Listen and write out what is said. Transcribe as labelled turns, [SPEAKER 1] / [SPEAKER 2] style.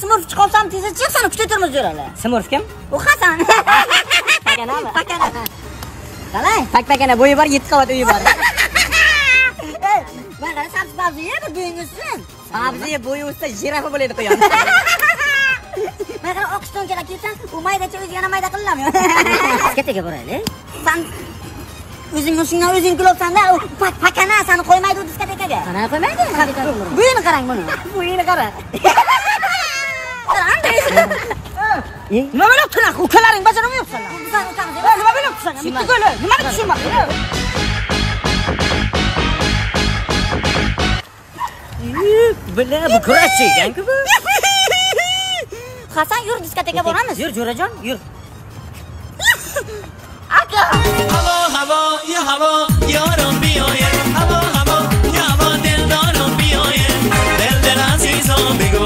[SPEAKER 1] smurf chiqolsam tezda chiq seni kutaturmiz jo'ralar
[SPEAKER 2] Smurf kim?
[SPEAKER 1] u hasan
[SPEAKER 2] Pakanami?
[SPEAKER 1] pakana qalay
[SPEAKER 2] Pak pakana bo'yi bor, 7 qavat uyi bor.
[SPEAKER 1] Man qara sabzi sabzi ye bir bo'ying o'ssin
[SPEAKER 2] Sabzi bo'yi o'ssa jirafa bo'ladi quyon.
[SPEAKER 1] man qara oqishton kerak kelsan u maydacha o'zi yana mayda qilinami diskoteka boraylik san o'zing shundan o'zing kulyapsanda u pak- pakana sani qo'ymaydi u diskotekaga
[SPEAKER 2] Qana qo'ymaydi?
[SPEAKER 1] bo'yini qarang buni
[SPEAKER 2] Bo'yini qara.
[SPEAKER 1] Ne böyle
[SPEAKER 2] tunak
[SPEAKER 1] ukalaring bacaramı yok sana. Sen utanmıyorsun. Ne böyle kusana. Bitti gölü. Ne böyle kusun bak.
[SPEAKER 2] Bile bu kurası yankı bu.
[SPEAKER 1] Hasan yürü diskoteke boramız.
[SPEAKER 2] Yürü Coracan yürü.
[SPEAKER 1] Aka.
[SPEAKER 3] Hava hava ya hava yarın bir oyun. Hava hava ya hava dildarım bir oyun. Delden aziz ol bir